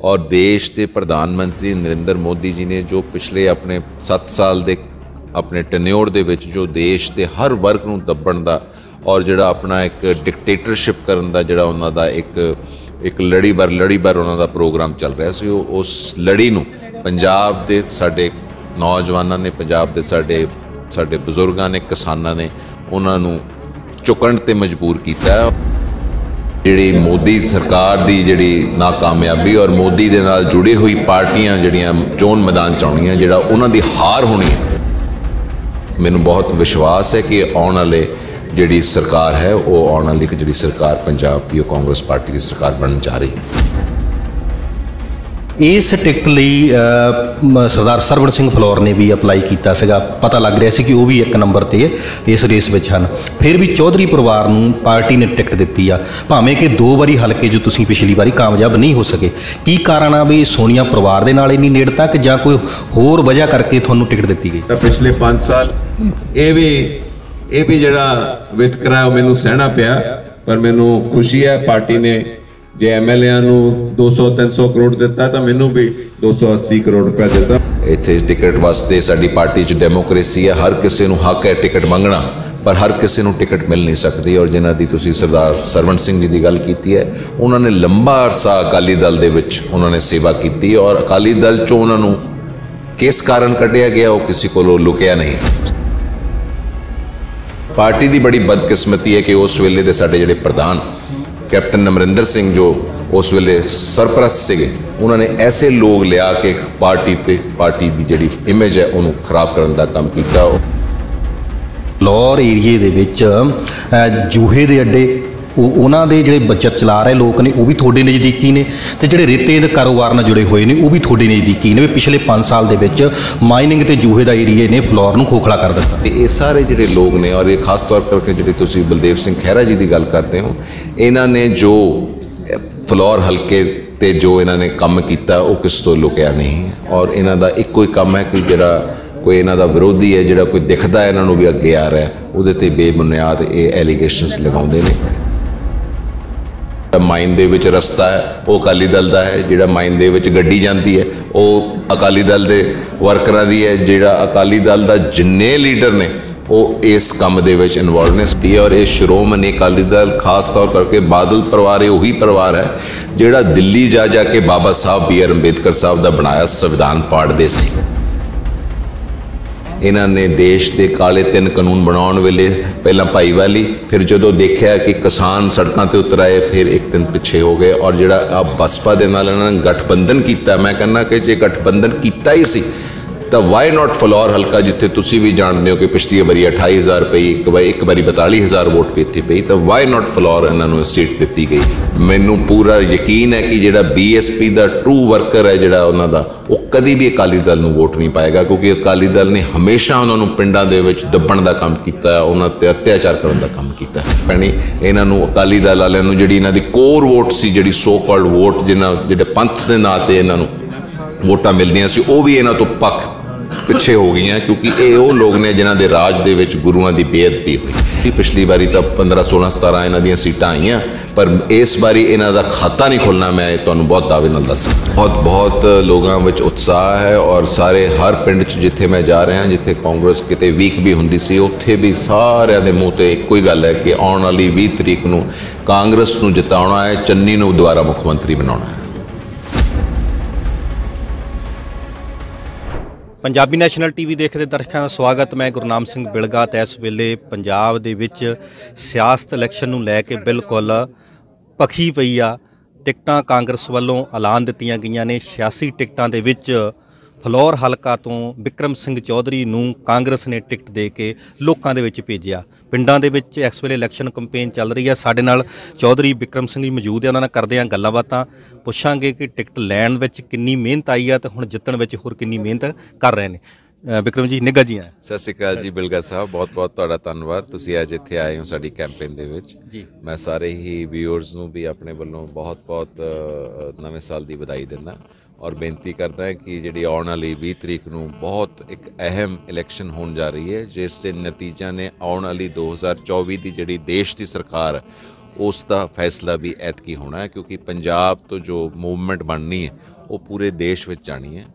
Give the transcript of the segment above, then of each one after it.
ਔਰ ਦੇਸ਼ ਦੇ ਪ੍ਰਧਾਨ ਮੰਤਰੀ ਨਰਿੰਦਰ ਮੋਦੀ ਜੀ ਨੇ ਜੋ ਪਿਛਲੇ ਆਪਣੇ 7 ਸਾਲ ਦੇ ਆਪਣੇ ਟੈਨਿਓਰ ਦੇ ਵਿੱਚ ਜੋ ਦੇਸ਼ ਦੇ ਹਰ ਵਰਗ ਨੂੰ ਦੱਬਣ ਦਾ ਔਰ ਜਿਹੜਾ ਆਪਣਾ ਇੱਕ ਡਿਕਟੇਟਰਸ਼ਿਪ ਕਰਨ ਦਾ ਜਿਹੜਾ ਉਹਨਾਂ ਦਾ ਇੱਕ ਇੱਕ ਲੜੀ ਬਰ ਲੜੀ ਬਰ ਉਹਨਾਂ ਦਾ ਪ੍ਰੋਗਰਾਮ ਚੱਲ ਰਿਹਾ ਸੀ, ਉਹ ਉਸ ਲੜੀ ਨੂੰ ਪੰਜਾਬ ਦੇ ਸਾਡੇ ਨੌਜਵਾਨਾਂ ਨੇ, ਪੰਜਾਬ ਦੇ ਸਾਡੇ ਸਾਡੇ ਬਜ਼ੁਰਗਾਂ ਨੇ, ਕਿਸਾਨਾਂ ਨੇ ਉਹਨਾਂ ਨੂੰ ਝੁਕਣ ਤੇ ਮਜਬੂਰ ਕੀਤਾ। ਜਿਹੜੀ ਮੋਦੀ ਸਰਕਾਰ ਦੀ ਜਿਹੜੀ ਨਾਕਾਮਯਾਬੀ ਔਰ ਮੋਦੀ ਦੇ ਨਾਲ ਜੁੜੀ ਹੋਈ ਪਾਰਟੀਆਂ ਜਿਹੜੀਆਂ ਚੋਣ ਮੈਦਾਨ ਚ ਆਉਣੀਆਂ ਜਿਹੜਾ ਉਹਨਾਂ ਦੀ ਹਾਰ ਹੋਣੀ ਹੈ, ਮੈਨੂੰ ਬਹੁਤ ਵਿਸ਼ਵਾਸ ਹੈ ਕਿ ਆਉਣ ਵਾਲੇ ਜਿਹੜੀ ਸਰਕਾਰ ਹੈ, ਉਹ ਆਉਣ ਵਾਲੀ ਇੱਕ ਜਿਹੜੀ ਸਰਕਾਰ ਪੰਜਾਬ ਦੀ, ਉਹ ਕਾਂਗਰਸ ਪਾਰਟੀ ਦੀ ਸਰਕਾਰ ਬਣਨ ਜਾ ਰਹੀ ਹੈ। ਇਸ ਟਿਕਟ ਲਈ ਸਰਦਾਰ ਸਰਵਣ ਸਿੰਘ ਫਲੋਰ ਨੇ ਵੀ ਅਪਲਾਈ ਕੀਤਾ ਸੀਗਾ। ਪਤਾ ਲੱਗ ਰਿਹਾ ਸੀ ਕਿ ਉਹ ਵੀ ਇੱਕ ਨੰਬਰ ਤੇ ਇਸ ਰੇਸ ਵਿੱਚ ਹਨ। ਫਿਰ ਵੀ ਚੌਧਰੀ ਪਰਿਵਾਰ ਨੂੰ ਪਾਰਟੀ ਨੇ ਟਿਕਟ ਦਿੱਤੀ ਆ। ਭਾਵੇਂ ਕਿ ਦੋ ਵਾਰੀ ਹਲਕੇ ਜੋ ਤੁਸੀਂ ਪਿਛਲੀ ਵਾਰੀ ਕਾਮਯਾਬ ਨਹੀਂ ਹੋ ਸਕੇ। ਕੀ ਕਾਰਨ ਆ ਵੀ ਸੋਨੀਆ ਪਰਿਵਾਰ ਦੇ ਨਾਲ ਇੰਨੀ ਨੇੜਤਾ ਕਿ ਜਾਂ ਕੋਈ ਹੋਰ ਵਜ੍ਹਾ ਕਰਕੇ ਤੁਹਾਨੂੰ ਟਿਕਟ ਦਿੱਤੀ ਗਈ? ਪਿਛਲੇ 5 ਸਾਲ ਇਹ ਵੀ ਇਹ ਵੀ ਜਿਹੜਾ ਵਿਤਕਰਾ ਉਹ ਮੈਨੂੰ ਸਹਿਣਾ ਪਿਆ। ਪਰ ਮੈਨੂੰ ਖੁਸ਼ੀ ਹੈ, ਪਾਰਟੀ ਨੇ ਜੇ ਐਮਐਲਏ ਨੂੰ 200 300 ਕਰੋੜ ਦਿੱਤਾ ਤਾਂ ਮੈਨੂੰ ਵੀ 280 ਕਰੋੜ ਰੁਪਏ ਦਿੱਤਾ। ਇੱਥੇ ਟਿਕਟ ਵਾਸਤੇ ਸਾਡੀ ਪਾਰਟੀ 'ਚ ਡੈਮੋਕ੍ਰੇਸੀ ਹੈ। ਹਰ ਕਿਸੇ ਨੂੰ ਹੱਕ ਹੈ ਟਿਕਟ ਮੰਗਣਾ, ਪਰ ਹਰ ਕਿਸੇ ਨੂੰ ਟਿਕਟ ਮਿਲ ਨਹੀਂ ਸਕਦੀ। ਔਰ ਜਿਨ੍ਹਾਂ ਦੀ ਤੁਸੀਂ ਸਰਦਾਰ ਸਰਵਣ ਸਿੰਘ ਜੀ ਦੀ ਗੱਲ ਕੀਤੀ ਹੈ, ਉਹਨਾਂ ਨੇ ਲੰਬਾ ਅਰਸਾ ਅਕਾਲੀ ਦਲ ਦੇ ਵਿੱਚ ਉਹਨਾਂ ਨੇ ਸੇਵਾ ਕੀਤੀ। ਔਰ ਅਕਾਲੀ ਦਲ 'ਚੋਂ ਉਹਨਾਂ ਨੂੰ ਕਿਸ ਕਾਰਨ ਕੱਢਿਆ ਗਿਆ, ਉਹ ਕਿਸੇ ਕੋਲੋਂ ਲੁਕਿਆ ਨਹੀਂ। ਪਾਰਟੀ ਦੀ ਬੜੀ ਬਦਕਿਸਮਤੀ ਹੈ ਕਿ ਉਸ ਵੇਲੇ ਦੇ ਸਾਡੇ ਜਿਹੜੇ ਪ੍ਰਧਾਨ ਕੈਪਟਨ ਅਮਰਿੰਦਰ ਸਿੰਘ ਜੋ ਉਸ ਵੇਲੇ ਸਰਪ੍ਰਸਤ ਸੀਗੇ, ਉਹਨਾਂ ਨੇ ਐਸੇ ਲੋਕ ਲਿਆ ਕੇ ਪਾਰਟੀ ਤੇ ਪਾਰਟੀ ਦੀ ਜਿਹੜੀ ਇਮੇਜ ਹੈ ਉਹਨੂੰ ਖਰਾਬ ਕਰਨ ਦਾ ਕੰਮ ਕੀਤਾ। ਫਲੋਰ ਏਰੀਏ ਦੇ ਵਿੱਚ ਜੂਹੇ ਦੇ ਅੱਡੇ ਉਹ ਉਹਨਾਂ ਦੇ ਜਿਹੜੇ ਬੱਚਤ ਚਲਾ ਰਹੇ ਲੋਕ ਨੇ ਉਹ ਵੀ ਤੁਹਾਡੇ ਨਜ਼ਦੀਕੀ ਨੇ ਤੇ ਜਿਹੜੇ ਰੇਤੇ ਦੇ ਕਾਰੋਬਾਰ ਨਾਲ ਜੁੜੇ ਹੋਏ ਨੇ ਉਹ ਵੀ ਤੁਹਾਡੇ ਨਜ਼ਦੀਕੀ ਨੇ। ਵੀ ਪਿਛਲੇ 5 ਸਾਲ ਦੇ ਵਿੱਚ ਮਾਈਨਿੰਗ ਤੇ ਜੂਹੇ ਦਾ ਏਰੀਏ ਨੇ ਫਲੋਰ ਨੂੰ ਖੋਖਲਾ ਕਰ ਦਿੱਤਾ। ਤੇ ਇਹ ਸਾਰੇ ਜਿਹੜੇ ਲੋਕ ਨੇ ਔਰ ਇਹ ਖਾਸ ਤੌਰ ਕਰਕੇ ਜਿਹੜੇ ਤੁਸੀਂ ਬਲਦੇਵ ਸਿੰਘ ਖਹਿਰਾ ਜੀ ਦੀ ਗੱਲ ਕਰਦੇ ਹੋ ਇਹਨਾਂ ਨੇ ਜੋ ਅਹ, ਫਲੋਰ ਹਲਕੇ ਤੇ ਜੋ ਇਹਨਾਂ ਨੇ ਕੰਮ ਕੀਤਾ ਉਹ ਕਿਸ ਤੋਂ ਲੁਕਿਆ ਨਹੀਂ। ਔਰ ਇਹਨਾਂ ਦਾ ਇੱਕੋ ਹੀ ਕੰਮ ਹੈ ਕਿ ਜਿਹੜਾ ਕੋਈ ਇਹਨਾਂ ਦਾ ਵਿਰੋਧੀ ਹੈ ਜਿਹੜਾ ਕੋਈ ਦਿਖਦਾ ਇਹਨਾਂ ਨੂੰ ਵੀ ਅੱਗੇ ਆ ਰਿਹਾ ਉਹਦੇ ਤੇ ਬੇਬੁਨਿਆਦ ਇਹ ਐਲੀਗੇਸ਼ਨਸ ਲਗਾਉਂਦੇ ਨੇ। ਮਾਈਨ ਦੇ ਵਿੱਚ ਰਸਤਾ ਹੈ, ਉਹ ਅਕਾਲੀ ਦਲ ਦਾ ਹੈ, ਜਿਹੜਾ ਮਾਈਨ ਦੇ ਵਿੱਚ ਗੱਡੀ ਜਾਂਦੀ ਹੈ, ਉਹ ਅਕਾਲੀ ਦਲ ਦੇ ਵਰਕਰਾਂ ਦੀ ਹੈ, ਜਿਹੜਾ ਅਕਾਲੀ ਦਲ ਦਾ ਜਿੰਨੇ ਲੀਡਰ ਨੇ, ਉਹ ਇਸ ਕੰਮ ਦੇ ਵਿੱਚ ਇਨਵੋਲਵ ਨੇ। ਸਤੀ ਔਰ ਇਹ ਸ਼੍ਰੋਮਣੀ ਅਕਾਲੀ ਦਲ, ਖਾਸ ਤੌਰ ਕਰਕੇ ਬਾਦਲ ਪਰਿਵਾਰ, ਇਹ ਉਹੀ ਪਰਿਵਾਰ ਹੈ, ਜਿਹੜਾ ਦਿੱਲੀ ਜਾ ਜਾ ਕੇ ਬਾਬਾ ਸਾਹਿਬ ਬੀ ਆਰ ਅੰਬੇਦਕਰ ਸਾਹਿਬ ਦਾ ਬਣਾਇਆ ਸੰਵਿਧਾਨ ਪਾੜਦੇ ਸੀ। ਇਹਨਾਂ ਨੇ ਦੇਸ਼ ਦੇ ਕਾਲੇ ਤਿੰਨ ਕਾਨੂੰਨ ਬਣਾਉਣ ਵੇਲੇ ਪਹਿਲਾਂ ਭਾਈਵਾਲੀ ਫਿਰ ਜਦੋਂ ਦੇਖਿਆ ਕਿ ਕਿਸਾਨ ਸੜਕਾਂ ਤੇ ਉਤਰ ਆਏ, ਫਿਰ ਇੱਕ ਦਿਨ ਪਿੱਛੇ ਹੋ ਗਏ ਔਰ ਜਿਹੜਾ ਆ ਬਸਪਾ ਦੇ ਨਾਲ ਇਹਨਾਂ ਨੇ ਗਠਬੰਧਨ ਕੀਤਾ। ਮੈਂ ਕਹਿੰਦਾ ਕਿ ਜੇ ਗਠਬੰਧਨ ਕੀਤਾ ਹੀ ਸੀ ਤਾਂ ਵਾਈ ਨਾਟ ਫਲੋਰ ਹਲਕਾ ਜਿੱਥੇ ਤੁਸੀਂ ਵੀ ਜਾਣਦੇ ਹੋ ਕਿ ਪਿਛਲੀ ਵਾਰੀ 28000 ਰੁਪਏ ਇੱਕ ਵਾਰੀ ਇੱਕ ਵਾਰੀ 42000 ਵੋਟ ਪਈ ਇੱਥੇ ਪਈ ਤਾਂ ਵਾਈ ਨਾਟ ਫਲੋਰ ਇਹਨਾਂ ਨੂੰ ਸੀਟ ਦਿੱਤੀ ਗਈ ਮੈਨੂੰ ਪੂਰਾ ਯਕੀਨ ਹੈ ਕਿ ਜਿਹੜਾ ਬੀਐਸਪੀ ਦਾ ਟਰੂ ਵਰਕਰ ਹੈ ਜਿਹੜਾ ਉਹਨਾਂ ਦਾ ਉਹ ਕਦੀ ਵੀ ਅਕਾਲੀ ਦਲ ਨੂੰ ਵੋਟ ਨਹੀਂ ਪਾਏਗਾ ਕਿਉਂਕਿ ਅਕਾਲੀ ਦਲ ਨੇ ਹਮੇਸ਼ਾ ਉਹਨਾਂ ਨੂੰ ਪਿੰਡਾਂ ਦੇ ਵਿੱਚ ਦੱਬਣ ਦਾ ਕੰਮ ਕੀਤਾ ਹੈ ਉਹਨਾਂ ਤੇ ਅਤਿਆਚਾਰ ਕਰਨ ਦਾ ਕੰਮ ਕੀਤਾ ਹੈ ਪੈਣੀ ਇਹਨਾਂ ਨੂੰ ਅਕਾਲੀ ਦਲ ਵਾਲਿਆਂ ਨੂੰ ਜਿਹੜੀ ਇਹਨਾਂ ਦੀ ਕੋਰ ਵੋਟ ਸੀ ਜਿਹੜੀ ਸੋ ਕਾਲਡ ਵੋਟ ਜਿਹਨਾਂ ਜਿਹੜੇ ਪੰਥ ਦੇ ਨਾਂ ਤੇ ਇਹਨਾਂ ਨੂੰ ਵੋਟਾਂ ਮਿਲਦੀਆਂ ਸੀ ਉਹ ਵੀ ਇਹਨਾਂ ਤੋਂ ਪੱਖ ਪਿੱਛੇ ਹੋ ਗਈਆਂ, ਕਿਉਂਕਿ ਇਹ ਉਹ ਲੋਕ ਨੇ ਜਿਨ੍ਹਾਂ ਦੇ ਰਾਜ ਦੇ ਵਿੱਚ ਗੁਰੂਆਂ ਦੀ ਬੇਅਦਬੀ ਹੋਈ। ਪਿਛਲੀ ਵਾਰੀ ਤਾਂ 15 16 17 ਇਹਨਾਂ ਦੀਆਂ ਸੀਟਾਂ ਆਈਆਂ, ਪਰ ਇਸ ਵਾਰੀ ਇਹਨਾਂ ਦਾ ਖਾਤਾ ਨਹੀਂ ਖੁੱਲਣਾ ਮੈਂ ਤੁਹਾਨੂੰ ਬਹੁਤ ਦਾਅਵੇ ਨਾਲ ਦੱਸ। ਬਹੁਤ ਬਹੁਤ ਲੋਕਾਂ ਵਿੱਚ ਉਤਸ਼ਾਹ ਹੈ ਔਰ ਸਾਰੇ ਹਰ ਪਿੰਡ 'ਚ ਜਿੱਥੇ ਮੈਂ ਜਾ ਰਿਹਾ, ਜਿੱਥੇ ਕਾਂਗਰਸ ਕਿਤੇ ਵੀਕ ਵੀ ਹੁੰਦੀ ਸੀ, ਉੱਥੇ ਵੀ ਸਾਰਿਆਂ ਦੇ ਮੂੰਹ ਤੇ ਇੱਕੋ ਹੀ ਗੱਲ ਹੈ ਕਿ ਆਉਣ ਵਾਲੀ 20 ਤਰੀਕ ਨੂੰ ਕਾਂਗਰਸ ਨੂੰ ਜਿਤਾਉਣਾ ਹੈ, ਚੰਨੀ ਨੂੰ ਦੁਬਾਰਾ ਮੁੱਖ ਮੰਤਰੀ ਬਣਾਉਣਾ ਹੈ। ਪੰਜਾਬੀ ਨੈਸ਼ਨਲ ਟੀਵੀ ਦੇਖਦੇ ਦਰਸ਼ਕਾਂ ਦਾ ਸਵਾਗਤ। ਮੈਂ ਗੁਰਨਾਮ ਸਿੰਘ ਬਿਲਗਾ ਤੇ ਇਸ ਵੇਲੇ ਪੰਜਾਬ ਦੇ ਵਿੱਚ ਸਿਆਸਤ ਇਲੈਕਸ਼ਨ ਨੂੰ ਲੈ ਕੇ ਬਿਲਕੁਲ ਪਖੀ ਪਈ ਆ। ਟਿਕਟਾਂ ਕਾਂਗਰਸ ਵੱਲੋਂ ਐਲਾਨ ਦਿੱਤੀਆਂ ਗਈਆਂ ਨੇ। 86 ਟਿਕਟਾਂ ਦੇ ਵਿੱਚ ਫਲੋਰ ਹਲਕਾ ਤੋਂ ਵਿਕਰਮ ਸਿੰਘ ਚੌਧਰੀ ਨੂੰ ਕਾਂਗਰਸ ਨੇ ਟਿਕਟ ਦੇ ਕੇ ਲੋਕਾਂ ਦੇ ਵਿੱਚ ਭੇਜਿਆ। ਪਿੰਡਾਂ ਦੇ ਵਿੱਚ ਇਸ ਵੇਲੇ ਇਲੈਕਸ਼ਨ ਕੈਂਪੇਨ ਚੱਲ ਰਹੀ ਹੈ। ਸਾਡੇ ਨਾਲ ਚੌਧਰੀ ਵਿਕਰਮ ਸਿੰਘ ਜੀ ਮੌਜੂਦ ਹੈ। ਉਹਨਾਂ ਨਾਲ ਕਰਦੇ ਹਾਂ ਗੱਲਾਂ ਬਾਤਾਂ ਪੁੱਛਾਂਗੇ ਕਿ ਟਿਕਟ ਲੈਣ ਵਿੱਚ ਕਿੰਨੀ ਮਿਹਨਤ ਆਈ ਆ ਤੇ ਹੁਣ ਜਿੱਤਣ ਵਿੱਚ ਹੋਰ ਕਿੰਨੀ ਮਿਹਨਤ ਕਰ ਰਹੇ ਨੇ। ਵਿਕਰਮ ਜੀ ਨਿੱਘਾ ਜੀ ਆ ਸਤਿ ਸ਼੍ਰੀ ਅਕਾਲ ਜੀ ਬਿਲਗਾ ਸਾਹਿਬ। ਬਹੁਤ-ਬਹੁਤ ਤੁਹਾਡਾ ਧੰਨਵਾਦ। ਤੁਸੀਂ ਅੱਜ ਇੱਥੇ ਆਏ ਹੋ ਸਾਡੀ ਕੈਂਪੇਨ ਦੇ ਵਿੱਚ। ਜੀ। ਮੈਂ ਸਾਰੇ ਹੀ ਵਿਊਅਰਸ ਨੂੰ ਵੀ ਆਪਣੇ ਵੱਲੋਂ ਬਹੁਤ-ਬਹੁਤ ਅ, ਨਵੇਂ ਸਾਲ ਦੀ ਵਧਾਈ ਦਿੰਦਾ। ਔਰ ਬੇਨਤੀ ਕਰਦਾ ਹਾਂ ਕਿ ਜਿਹੜੀ ਆਉਣ ਵਾਲੀ 20 ਤਰੀਕ ਨੂੰ ਬਹੁਤ ਇੱਕ ਅਹਿਮ ਇਲੈਕਸ਼ਨ ਹੋਣ ਜਾ ਰਹੀ ਹੈ ਜਿਸ ਦੇ ਨਤੀਜਿਆਂ ਨੇ ਆਉਣ ਵਾਲੀ 2024 ਦੀ ਜਿਹੜੀ ਦੇਸ਼ ਦੀ ਸਰਕਾਰ ਹੈ, ਉਸ ਦਾ ਫੈਸਲਾ ਵੀ ਐਤਕੀ ਹੋਣਾ ਹੈ ਕਿਉਂਕਿ ਪੰਜਾਬ ਤੋਂ ਜੋ ਮੂਵਮੈਂਟ ਬਣਨੀ ਹੈ ਉਹ ਪੂਰੇ ਦੇਸ਼ ਵਿੱਚ ਜਾਣੀ ਹੈ।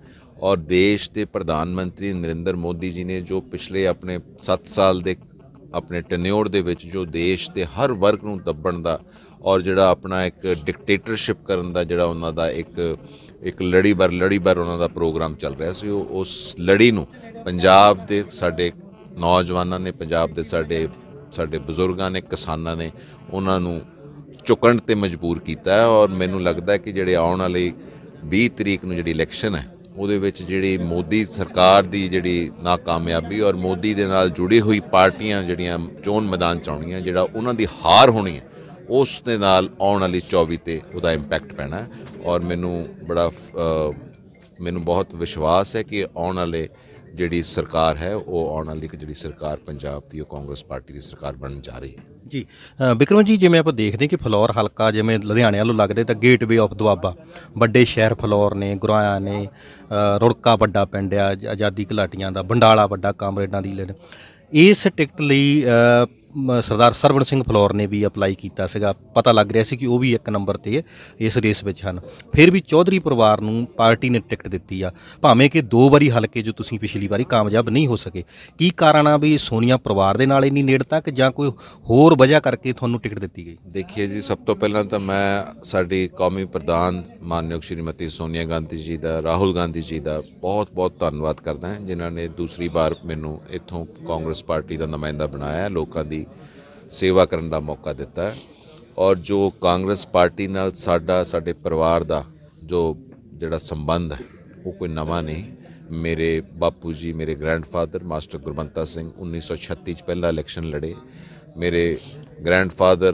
ਔਰ ਦੇਸ਼ ਦੇ ਪ੍ਰਧਾਨ ਮੰਤਰੀ ਨਰਿੰਦਰ ਮੋਦੀ ਜੀ ਨੇ ਜੋ ਪਿਛਲੇ ਆਪਣੇ 7 ਸਾਲ ਦੇ ਆਪਣੇ ਟੈਨਿਓਰ ਦੇ ਵਿੱਚ ਜੋ ਦੇਸ਼ ਦੇ ਹਰ ਵਰਗ ਨੂੰ ਦੱਬਣ ਦਾ ਔਰ ਜਿਹੜਾ ਆਪਣਾ ਇੱਕ ਡਿਕਟੇਟਰਸ਼ਿਪ ਕਰਨ ਦਾ ਜਿਹੜਾ ਉਹਨਾਂ ਦਾ ਇੱਕ ਇੱਕ ਲੜੀਵਾਰ ਲੜੀਵਾਰ ਉਹਨਾਂ ਦਾ ਪ੍ਰੋਗਰਾਮ ਚੱਲ ਰਿਹਾ ਸੀ। ਉਹ ਉਸ ਲੜੀ ਨੂੰ ਪੰਜਾਬ ਦੇ ਸਾਡੇ ਨੌਜਵਾਨਾਂ ਨੇ, ਪੰਜਾਬ ਦੇ ਸਾਡੇ ਸਾਡੇ ਬਜ਼ੁਰਗਾਂ ਨੇ, ਕਿਸਾਨਾਂ ਨੇ ਉਹਨਾਂ ਨੂੰ ਝੁਕਣ ਤੇ ਮਜਬੂਰ ਕੀਤਾ ਹੈ ਔਰ ਮੈਨੂੰ ਲੱਗਦਾ ਹੈ ਕਿ ਜਿਹੜੇ ਆਉਣ ਵਾਲੀ 20 ਤਰੀਕ ਨੂੰ ਜਿਹੜੀ ਇਲੈਕਸ਼ਨ ਹੈ, ਉਹਦੇ ਵਿੱਚ ਜਿਹੜੀ ਮੋਦੀ ਸਰਕਾਰ ਦੀ ਜਿਹੜੀ ਨਾਕਾਮਯਾਬੀ ਔਰ ਮੋਦੀ ਦੇ ਨਾਲ ਜੁੜੀ ਹੋਈ ਪਾਰਟੀਆਂ ਜਿਹੜੀਆਂ ਚੋਣ ਮੈਦਾਨ ਚ ਆਉਣੀਆਂ ਜਿਹੜਾ ਉਹਨਾਂ ਦੀ ਹਾਰ ਹੋਣੀ ਹੈ ਉਸ ਦੇ ਨਾਲ ਆਉਣ ਵਾਲੀ 24 ਤੇ ਉਹਦਾ ਇੰਪੈਕਟ ਪੈਣਾ ਔਰ ਮੈਨੂੰ ਬੜਾ ਮੈਨੂੰ ਬਹੁਤ ਵਿਸ਼ਵਾਸ ਹੈ ਕਿ ਆਉਣ ਵਾਲੇ ਜਿਹੜੀ ਸਰਕਾਰ ਹੈ, ਉਹ ਆਉਣ ਵਾਲੀ ਇੱਕ ਜਿਹੜੀ ਸਰਕਾਰ ਪੰਜਾਬ ਦੀ, ਉਹ ਕਾਂਗਰਸ ਪਾਰਟੀ ਦੀ ਸਰਕਾਰ ਬਣਨ ਜਾ ਰਹੀ ਹੈ। ਜੀ ਬਿਕਰਮ ਜੀ, ਜਿਵੇਂ ਆਪਾਂ ਦੇਖਦੇ ਹਾਂ ਕਿ ਫਲੋਰ ਹਲਕਾ ਜਿਵੇਂ ਲੁਧਿਆਣੇ ਵੱਲੋਂ ਲੱਗਦੇ ਤਾਂ ਗੇਟਵੇ ਆਫ ਦੁਆਬਾ, ਵੱਡੇ ਸ਼ਹਿਰ ਫਲੋਰ ਨੇ ਗੁਰਾਇਆ ਨੇ ਰੁੜਕਾ ਵੱਡਾ ਪਿੰਡ ਆ, ਆਜ਼ਾਦੀ ਘਲਾਟੀਆਂ ਦਾ, ਬੰਡਾਲਾ ਵੱਡਾ ਕਾਮਰੇਡਾਂ ਦੀ ਲੈਣ ਇਸ ਟਿਕਟ ਲਈ ਸਰਦਾਰ ਸਰਵਣ ਸਿੰਘ ਫਲੋਰ ਨੇ ਵੀ ਅਪਲਾਈ ਕੀਤਾ ਸੀਗਾ। ਪਤਾ ਲੱਗ ਰਿਹਾ ਸੀ ਕਿ ਉਹ ਵੀ ਇੱਕ ਨੰਬਰ ਤੇ ਇਸ ਰੇਸ ਵਿੱਚ ਹਨ। ਫਿਰ ਵੀ ਚੌਧਰੀ ਪਰਿਵਾਰ ਨੂੰ ਪਾਰਟੀ ਨੇ ਟਿਕਟ ਦਿੱਤੀ ਆ। ਭਾਵੇਂ ਕਿ ਦੋ ਵਾਰੀ ਹਲਕੇ ਜੋ ਤੁਸੀਂ ਪਿਛਲੀ ਵਾਰੀ ਕਾਮਯਾਬ ਨਹੀਂ ਹੋ ਸਕੇ। ਕੀ ਕਾਰਨ ਆ ਵੀ ਸੋਨੀਆ ਪਰਿਵਾਰ ਦੇ ਨਾਲ ਇੰਨੀ ਨੇੜਤਾ ਕਿ ਜਾਂ ਕੋਈ ਹੋਰ ਵਜ੍ਹਾ ਕਰਕੇ ਤੁਹਾਨੂੰ ਟਿਕਟ ਦਿੱਤੀ ਗਈ? ਦੇਖੀਏ ਜੀ, ਸਭ ਤੋਂ ਪਹਿਲਾਂ ਤਾਂ ਮੈਂ ਸਾਡੀ ਕੌਮੀ ਪ੍ਰਧਾਨ ਮਾਨਯੋਗ ਸ਼੍ਰੀਮਤੀ ਸੋਨੀਆ ਗਾਂਧੀ ਜੀ ਦਾ, ਰਾਹੁਲ ਗਾਂਧੀ ਜੀ ਦਾ ਬਹੁਤ ਬਹੁਤ ਧੰਨਵਾਦ ਕਰਦਾ ਹਾਂ, ਜਿਨ੍ਹਾਂ ਨੇ ਦੂਸਰੀ ਵਾਰ ਮੈਨੂੰ ਇੱਥੋਂ ਕਾਂਗਰਸ ਪਾਰਟੀ ਦਾ ਨੁਮਾਇੰਦਾ ਬਣਾਇਆ, ਲੋਕਾਂ ਦੀ ਸੇਵਾ ਕਰਨ ਦਾ ਮੌਕਾ ਦਿੱਤਾ ਔਰ ਜੋ ਕਾਂਗਰਸ ਪਾਰਟੀ ਨਾਲ ਸਾਡਾ, ਸਾਡੇ ਪਰਿਵਾਰ ਦਾ ਜੋ ਜਿਹੜਾ ਸੰਬੰਧ ਹੈ, ਉਹ ਕੋਈ ਨਵਾਂ ਨਹੀਂ। ਮੇਰੇ ਬਾਪੂ ਜੀ, ਮੇਰੇ ਗ੍ਰੈਂਡਫਾਦਰ ਮਾਸਟਰ ਗੁਰਬੰਤਾ ਸਿੰਘ 1936 ਚ ਪਹਿਲਾ ਇਲੈਕਸ਼ਨ ਲੜੇ। ਮੇਰੇ ਗ੍ਰੈਂਡਫਾਦਰ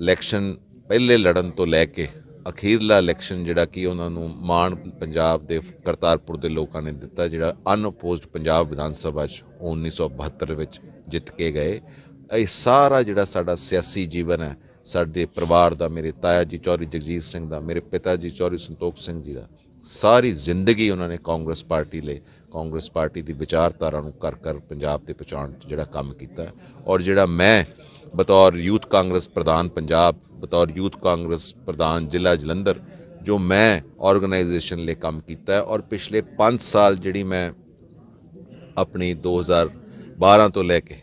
ਇਲੈਕਸ਼ਨ ਪਹਿਲੇ ਲੜਨ ਤੋਂ ਲੈ ਕੇ ਅਖੀਰਲਾ ਇਲੈਕਸ਼ਨ ਜਿਹੜਾ ਕਿ ਉਹਨਾਂ ਨੂੰ ਮਾਣ ਪੰਜਾਬ ਦੇ, ਕਰਤਾਰਪੁਰ ਦੇ ਲੋਕਾਂ ਨੇ ਦਿੱਤਾ, ਜਿਹੜਾ ਅਨਅਪੋਜ਼ਡ ਪੰਜਾਬ ਵਿਧਾਨ ਸਭਾ ਚ ਉਹ 1972 ਵਿੱਚ ਜਿੱਤ ਕੇ ਗਏ। ਇਹ ਸਾਰਾ ਜਿਹੜਾ ਸਾਡਾ ਸਿਆਸੀ ਜੀਵਨ ਹੈ, ਸਾਡੇ ਪਰਿਵਾਰ ਦਾ, ਮੇਰੇ ਤਾਇਆ ਜੀ ਚੌਰੀ ਜਗਜੀਤ ਸਿੰਘ ਦਾ, ਮੇਰੇ ਪਿਤਾ ਜੀ ਚੌਰੀ ਸੰਤੋਖ ਸਿੰਘ ਜੀ ਦਾ, ਸਾਰੀ ਜ਼ਿੰਦਗੀ ਉਹਨਾਂ ਨੇ ਕਾਂਗਰਸ ਪਾਰਟੀ ਲਈ, ਕਾਂਗਰਸ ਪਾਰਟੀ ਦੀ ਵਿਚਾਰਧਾਰਾ ਨੂੰ ਕਰ ਕਰ ਪੰਜਾਬ ਤੇ ਪਹੁੰਚਾਉਣ 'ਚ ਜਿਹੜਾ ਕੰਮ ਕੀਤਾ ਔਰ ਜਿਹੜਾ ਮੈਂ ਬਤੌਰ ਯੂਥ ਕਾਂਗਰਸ ਪ੍ਰਧਾਨ ਪੰਜਾਬ, ਬਤੌਰ ਯੂਥ ਕਾਂਗਰਸ ਪ੍ਰਧਾਨ ਜ਼ਿਲ੍ਹਾ ਜਲੰਧਰ, ਜੋ ਮੈਂ ਆਰਗੇਨਾਈਜੇਸ਼ਨ ਲਈ ਕੰਮ ਕੀਤਾ ਔਰ ਪਿਛਲੇ 5 ਸਾਲ ਜਿਹੜੀ ਮੈਂ ਆਪਣੀ 2012 ਤੋਂ ਲੈ ਕੇ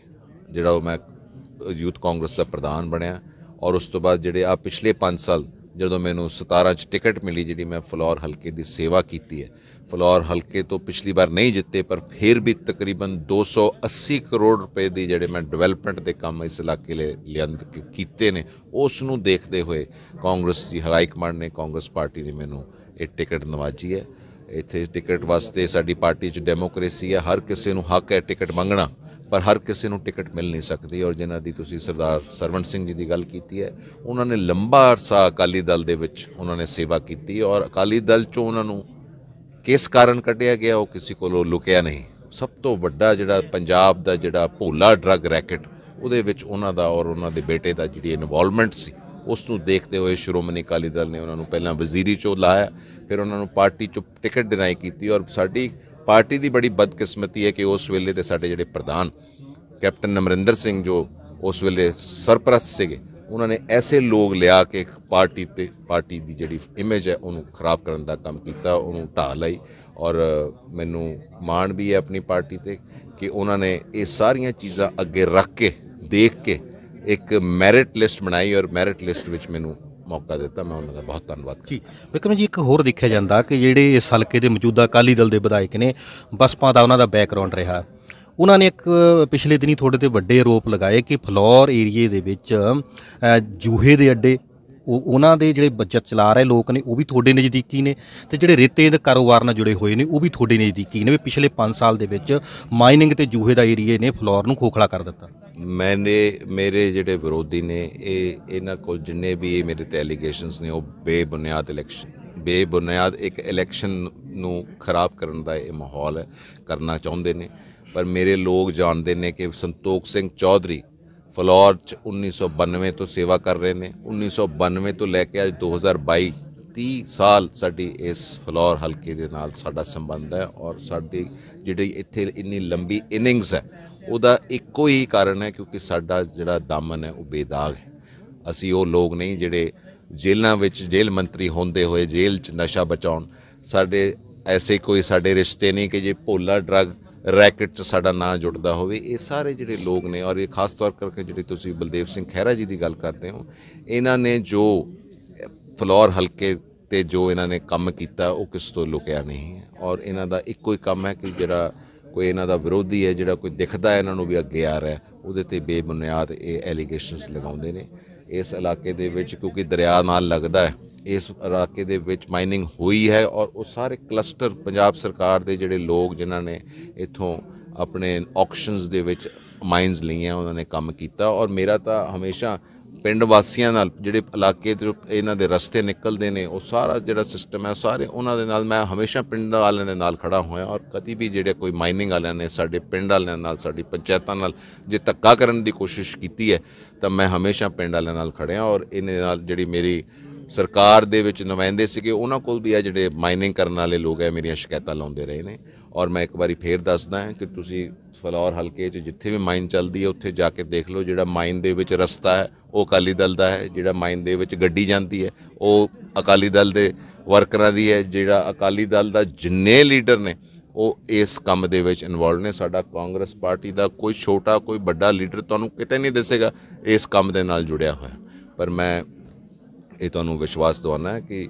ਜਿਹੜਾ ਉਹ ਮੈਂ ਯੂਥ ਕਾਂਗਰਸ ਦਾ ਪ੍ਰਧਾਨ ਬਣਿਆ ਔਰ ਉਸ ਤੋਂ ਬਾਅਦ ਜਿਹੜੇ ਆ ਪਿਛਲੇ 5 ਸਾਲ ਜਦੋਂ ਮੈਨੂੰ 17 ਚ ਟਿਕਟ ਮਿਲੀ ਜਿਹੜੀ ਮੈਂ ਫਲੋਰ ਹਲਕੇ ਦੀ ਸੇਵਾ ਕੀਤੀ ਹੈ, ਫਲੋਰ ਹਲਕੇ ਤੋਂ ਪਿਛਲੀ ਵਾਰ ਨਹੀਂ ਜਿੱਤੇ, ਪਰ ਫਿਰ ਵੀ ਤਕਰੀਬਨ 280 ਕਰੋੜ ਰੁਪਏ ਦੀ ਜਿਹੜੇ ਮੈਂ ਡਿਵੈਲਪਮੈਂਟ ਦੇ ਕੰਮ ਇਸ ਇਲਾਕੇ ਲਈ ਲਿਆਂਦ ਕੀਤੇ ਨੇ, ਉਸ ਨੂੰ ਦੇਖਦੇ ਹੋਏ ਕਾਂਗਰਸ ਦੀ ਹਾਈ ਕਮਾਂਡ ਨੇ, ਕਾਂਗਰਸ ਪਾਰਟੀ ਨੇ ਮੈਨੂੰ ਇਹ ਟਿਕਟ ਨਵਾਜੀ ਹੈ। ਇੱਥੇ ਟਿਕਟ ਵਾਸਤੇ ਸਾਡੀ ਪਾਰਟੀ 'ਚ ਡੈਮੋਕ੍ਰੇਸੀ ਹੈ, ਹਰ ਕਿਸੇ ਨੂੰ ਹੱਕ ਹੈ ਟਿਕਟ ਮੰਗਣਾ। ਪਰ ਹਰ ਕਿਸੇ ਨੂੰ ਟਿਕਟ ਮਿਲ ਨਹੀਂ ਸਕਦੀ ਔਰ ਜਿਨ੍ਹਾਂ ਦੀ ਤੁਸੀਂ ਸਰਦਾਰ ਸਰਵਣ ਸਿੰਘ ਜੀ ਦੀ ਗੱਲ ਕੀਤੀ ਹੈ, ਉਹਨਾਂ ਨੇ ਲੰਬਾ ਅਰਸਾ ਅਕਾਲੀ ਦਲ ਦੇ ਵਿੱਚ ਉਹਨਾਂ ਨੇ ਸੇਵਾ ਕੀਤੀ ਔਰ ਅਕਾਲੀ ਦਲ 'ਚੋਂ ਉਹਨਾਂ ਨੂੰ ਕਿਸ ਕਾਰਨ ਕੱਢਿਆ ਗਿਆ ਉਹ ਕਿਸੇ ਕੋਲੋਂ ਲੁਕਿਆ ਨਹੀਂ। ਸਭ ਤੋਂ ਵੱਡਾ ਜਿਹੜਾ ਪੰਜਾਬ ਦਾ ਜਿਹੜਾ ਭੋਲਾ ਡਰੱਗ ਰੈਕਟ, ਉਹਦੇ ਵਿੱਚ ਉਹਨਾਂ ਦਾ ਔਰ ਉਹਨਾਂ ਦੇ ਬੇਟੇ ਦਾ ਜਿਹੜੀ ਇਨਵੋਲਵਮੈਂਟ ਸੀ, ਉਸ ਨੂੰ ਦੇਖਦੇ ਹੋਏ ਸ਼੍ਰੋਮਣੀ ਅਕਾਲੀ ਦਲ ਨੇ ਉਹਨਾਂ ਨੂੰ ਪਹਿਲਾਂ ਵਜ਼ੀਰੀ ਚੋਂ ਲਾਇਆ, ਫਿਰ ਉਹਨਾਂ ਨੂੰ ਪਾਰਟੀ ਚੋਂ ਟਿਕਟ ਡਿਨਾਈ ਕੀਤੀ ਔਰ ਸਾਡੀ ਪਾਰਟੀ ਦੀ ਬੜੀ ਬਦਕਿਸਮਤੀ ਹੈ ਕਿ ਉਸ ਵੇਲੇ ਦੇ ਸਾਡੇ ਜਿਹੜੇ ਪ੍ਰਧਾਨ ਕੈਪਟਨ ਅਮਰਿੰਦਰ ਸਿੰਘ ਜੋ ਉਸ ਵੇਲੇ ਸਰਪ੍ਰਸਤ ਸੀਗੇ, ਉਹਨਾਂ ਨੇ ਐਸੇ ਲੋਕ ਲਿਆ ਕੇ ਪਾਰਟੀ ਤੇ ਪਾਰਟੀ ਦੀ ਜਿਹੜੀ ਇਮੇਜ ਹੈ ਉਹਨੂੰ ਖਰਾਬ ਕਰਨ ਦਾ ਕੰਮ ਕੀਤਾ, ਉਹਨੂੰ ਢਾਹ ਲਈ ਔਰ ਮੈਨੂੰ ਮਾਣ ਵੀ ਹੈ ਆਪਣੀ ਪਾਰਟੀ ਤੇ ਕਿ ਉਹਨਾਂ ਨੇ ਇਹ ਸਾਰੀਆਂ ਚੀਜ਼ਾਂ ਅੱਗੇ ਰੱਖ ਕੇ, ਦੇਖ ਕੇ ਇੱਕ ਮੈਰਿਟ ਲਿਸਟ ਬਣਾਈ ਔਰ ਮੈਰਿਟ ਲਿਸਟ ਵਿੱਚ ਮੈਨੂੰ ਮੌਕਾ ਦਿੱਤਾ, ਮੈਂ ਉਹਨਾਂ ਦਾ ਬਹੁਤ ਧੰਨਵਾਦ ਜੀ ਵਿਕਰਮ ਜੀ, ਇੱਕ ਹੋਰ ਦੇਖਿਆ ਜਾਂਦਾ ਕਿ ਜਿਹੜੇ ਇਸ ਹਲਕੇ ਦੇ ਮੌਜੂਦਾ ਅਕਾਲੀ ਦਲ ਦੇ ਵਿਧਾਇਕ ਨੇ, ਬਸਪਾ ਦਾ ਉਹਨਾਂ ਦਾ ਬੈਕਗ੍ਰਾਉਂਡ ਰਿਹਾ। ਉਹਨਾਂ ਨੇ ਇੱਕ ਪਿਛਲੇ ਦਿਨੀ ਤੁਹਾਡੇ ਤੇ ਵੱਡੇ ਆਰੋਪ ਲਗਾਏ ਕਿ ਫਲੋਰ ਏਰੀਏ ਦੇ ਵਿੱਚ ਜੂਹੇ ਦੇ ਅੱਡੇ ਉਹ ਉਹਨਾਂ ਦੇ ਜਿਹੜੇ ਬਜਟ ਚਲਾ ਰਹੇ ਲੋਕ ਨੇ, ਉਹ ਵੀ ਤੁਹਾਡੇ ਨਜ਼ਦੀਕੀ ਨੇ ਤੇ ਜਿਹੜੇ ਰੇਤੇ ਦੇ ਕਾਰੋਬਾਰ ਨਾਲ ਜੁੜੇ ਹੋਏ ਨੇ, ਉਹ ਵੀ ਤੁਹਾਡੇ ਨਜ਼ਦੀਕੀ ਨੇ। ਵੀ ਪਿਛਲੇ 5 ਸਾਲ ਦੇ ਵਿੱਚ ਮਾਈਨਿੰਗ ਤੇ ਜੂਹੇ ਦਾ ਏਰੀਏ ਨੇ ਫਲੋਰ ਨੂੰ ਖੋਖਲਾ ਕਰ ਦਿੱਤਾ। ਮੈਨੇ, ਮੇਰੇ ਜਿਹੜੇ ਵਿਰੋਧੀ ਨੇ, ਇਹ ਇਹਨਾਂ ਕੋਲ ਜਿੰਨੇ ਵੀ ਮੇਰੇ ਤੇ ਐਲੀਗੇਸ਼ਨਸ ਨੇ, ਉਹ ਬੇਬੁਨਿਆਦ ਇਲੈਕਸ਼ਨ ਬੇਬੁਨਿਆਦ ਇੱਕ ਇਲੈਕਸ਼ਨ ਨੂੰ ਖਰਾਬ ਕਰਨ ਦਾ ਇਹ ਮਾਹੌਲ ਕਰਨਾ ਚਾਹੁੰਦੇ ਨੇ। ਪਰ ਮੇਰੇ ਲੋਕ ਜਾਣਦੇ ਨੇ ਕਿ ਸੰਤੋਖ ਸਿੰਘ ਚੌਧਰੀ ਫਲੋਰ ਚ 1992 ਤੋਂ ਸੇਵਾ ਕਰ ਰਹੇ ਨੇ। 1992 ਤੋਂ ਲੈ ਕੇ ਅੱਜ 2022 30 ਸਾਲ ਸਾਡੀ ਇਸ ਫਲੋਰ ਹਲਕੇ ਦੇ ਨਾਲ ਸਾਡਾ ਸੰਬੰਧ ਹੈ ਔਰ ਸਾਡੀ ਜਿਹੜੀ ਇੱਥੇ ਇੰਨੀ ਲੰਬੀ ਇਨਿੰਗਸ ਹੈ, ਉਹਦਾ ਇੱਕੋ ਹੀ ਕਾਰਨ ਹੈ ਕਿਉਂਕਿ ਸਾਡਾ ਜਿਹੜਾ ਦਮਨ ਹੈ, ਉਹ ਬੇਦਾਗ ਹੈ। ਅਸੀਂ ਉਹ ਲੋਕ ਨਹੀਂ ਜਿਹੜੇ ਜੇਲ੍ਹਾਂ ਵਿੱਚ ਜੇਲ੍ਹ ਮੰਤਰੀ ਹੁੰਦੇ ਹੋਏ ਜੇਲ੍ਹ 'ਚ ਨਸ਼ਾ ਬਚਾਉਣ। ਸਾਡੇ ਐਸੇ ਕੋਈ ਸਾਡੇ ਰਿਸ਼ਤੇ ਨਹੀਂ ਕਿ ਜੇ ਭੋਲਾ ਡਰੱਗ ਰੈਕਟ 'ਚ ਸਾਡਾ ਨਾਂ ਜੁੜਦਾ ਹੋਵੇ, ਇਹ ਸਾਰੇ ਜਿਹੜੇ ਲੋਕ ਨੇ ਔਰ ਇਹ ਖਾਸ ਤੌਰ ਕਰਕੇ ਜਿਹੜੇ ਤੁਸੀਂ ਬਲਦੇਵ ਸਿੰਘ ਖਹਿਰਾ ਜੀ ਦੀ ਗੱਲ ਕਰਦੇ ਹੋ, ਇਹਨਾਂ ਨੇ ਜੋ ਫਲੋਰ ਹਲਕੇ ਤੇ ਜੋ ਇਹਨਾਂ ਨੇ ਕੰਮ ਕੀਤਾ, ਉਹ ਕਿਸ ਤੋਂ ਲੁਕਿਆ ਨਹੀਂ ਹੈ। ਔਰ ਇਹਨਾਂ ਦਾ ਇੱਕੋ ਹੀ ਕੰਮ ਹੈ ਕਿ ਜਿਹੜਾ ਕੋਈ ਇਹਨਾਂ ਦਾ ਵਿਰੋਧੀ ਹੈ, ਜਿਹੜਾ ਕੋਈ ਦਿਖਦਾ ਇਹਨਾਂ ਨੂੰ ਵੀ ਅੱਗੇ ਆ ਰਿਹਾ ਉਹਦੇ ਤੇ ਬੇਬੁਨਿਆਦ ਇਹ ਐਲੀਗੇਸ਼ਨਸ ਲਗਾਉਂਦੇ ਨੇ। ਇਸ ਇਲਾਕੇ ਦੇ ਵਿੱਚ ਕਿਉਂਕਿ ਦਰਿਆ ਨਾਲ ਲੱਗਦਾ ਹੈ ਇਸ ਇਲਾਕੇ ਦੇ ਵਿੱਚ ਮਾਈਨਿੰਗ ਹੋਈ ਹੈ ਔਰ ਉਹ ਸਾਰੇ ਕਲਸਟਰ ਪੰਜਾਬ ਸਰਕਾਰ ਦੇ ਜਿਹੜੇ ਲੋਕ ਜਿਨ੍ਹਾਂ ਨੇ ਇੱਥੋਂ ਆਪਣੇ ਆਕਸ਼ਨਸ ਦੇ ਵਿੱਚ ਮਾਈਨਸ ਲਈਆਂ, ਉਹਨਾਂ ਨੇ ਕੰਮ ਕੀਤਾ ਔਰ ਮੇਰਾ ਤਾਂ ਹਮੇਸ਼ਾ ਪਿੰਡ ਵਾਸੀਆਂ ਨਾਲ ਜਿਹੜੇ ਇਲਾਕੇ ਦੇ ਇਹਨਾਂ ਦੇ ਰਸਤੇ ਨਿਕਲਦੇ ਨੇ, ਉਹ ਸਾਰਾ ਜਿਹੜਾ ਸਿਸਟਮ ਹੈ, ਉਹ ਸਾਰੇ ਉਹਨਾਂ ਦੇ ਨਾਲ ਮੈਂ ਹਮੇਸ਼ਾ ਪਿੰਡ ਵਾਲਿਆਂ ਦੇ ਨਾਲ ਖੜਾ ਹੋਇਆ ਔਰ ਕਦੀ ਵੀ ਜਿਹੜੇ ਕੋਈ ਮਾਈਨਿੰਗ ਵਾਲਿਆਂ ਨੇ ਸਾਡੇ ਪਿੰਡ ਵਾਲਿਆਂ ਨਾਲ, ਸਾਡੀ ਪੰਚਾਇਤਾਂ ਨਾਲ ਜੇ ਧੱਕਾ ਕਰਨ ਦੀ ਕੋਸ਼ਿਸ਼ ਕੀਤੀ ਹੈ, ਤਾਂ ਮੈਂ ਹਮੇਸ਼ਾ ਪਿੰਡ ਵਾਲਿਆਂ ਨਾਲ ਖੜਿਆ ਔਰ ਇਹਨੇ ਨਾਲ ਜਿਹੜੀ ਮੇਰੀ ਸਰਕਾਰ ਦੇ ਵਿੱਚ ਨੁਮਾਇੰਦੇ ਸੀਗੇ, ਉਹਨਾਂ ਕੋਲ ਵੀ ਆ ਜਿਹੜੇ ਮਾਈਨਿੰਗ ਕਰਨ ਵਾਲੇ ਲੋਕ ਹੈ ਮੇਰੀਆਂ ਸ਼ਿਕਾਇਤਾਂ ਲਾਉਂਦੇ ਰਹੇ ਨੇ। ਔਰ ਮੈਂ ਇੱਕ ਵਾਰੀ ਫੇਰ ਦੱਸਦਾ ਕਿ ਤੁਸੀਂ ਫਲੌਰ ਹਲਕੇ 'ਚ ਜਿੱਥੇ ਵੀ ਮਾਈਨ ਚੱਲਦੀ ਹੈ ਉੱਥੇ ਜਾ ਕੇ ਦੇਖ ਲਓ ਜਿਹੜਾ ਮਾਈਨ ਦੇ ਵਿੱਚ ਰਸਤਾ ਹੈ ਉਹ ਅਕਾਲੀ ਦਲ ਦਾ ਹੈ, ਜਿਹੜਾ ਮਾਈਨ ਦੇ ਵਿੱਚ ਗੱਡੀ ਜਾਂਦੀ ਹੈ ਉਹ ਅਕਾਲੀ ਦਲ ਦੇ ਵਰਕਰਾਂ ਦੀ ਹੈ ਜਿਹੜਾ ਅਕਾਲੀ ਦਲ ਦਾ ਜਿੰਨੇ ਲੀਡਰ ਨੇ, ਉਹ ਇਸ ਕੰਮ ਦੇ ਵਿੱਚ ਇਨਵੋਲਵ ਨੇ। ਸਾਡਾ ਕਾਂਗਰਸ ਪਾਰਟੀ ਦਾ ਕੋਈ ਛੋਟਾ, ਕੋਈ ਵੱਡਾ ਲੀਡਰ ਤੁਹਾਨੂੰ ਕਿਤੇ ਨਹੀਂ ਦਿਸੇਗਾ, ਇਸ ਕੰਮ ਦੇ ਨਾਲ ਜੁੜਿਆ ਹੋਇਆ। ਪਰ ਮੈਂ ਇਹ ਤੁਹਾਨੂੰ ਵਿਸ਼ਵਾਸ ਦਿਵਾਉਣਾ ਹੈ ਕਿ